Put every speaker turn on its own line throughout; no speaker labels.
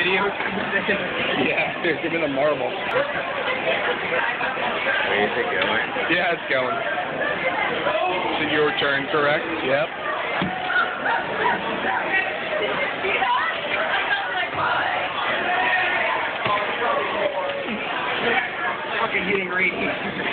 video.
Yeah, here, give me the marble.
Where's it going?
Yeah, it's going. It's your turn, correct? Yep.
Fucking getting ready.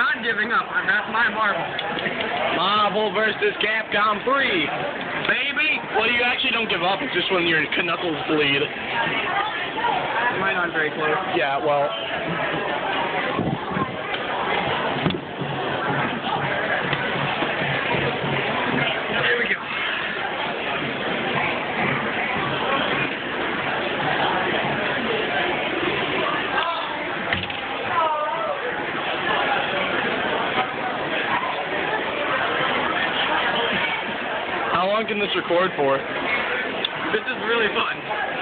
Not giving up. That's my marble.
Marvel versus Capcom 3.
Baby!
Well, you actually don't give up. It's just when your knuckles bleed.
Mine aren't very close.
Yeah, well. Long can this record for?
This is really fun.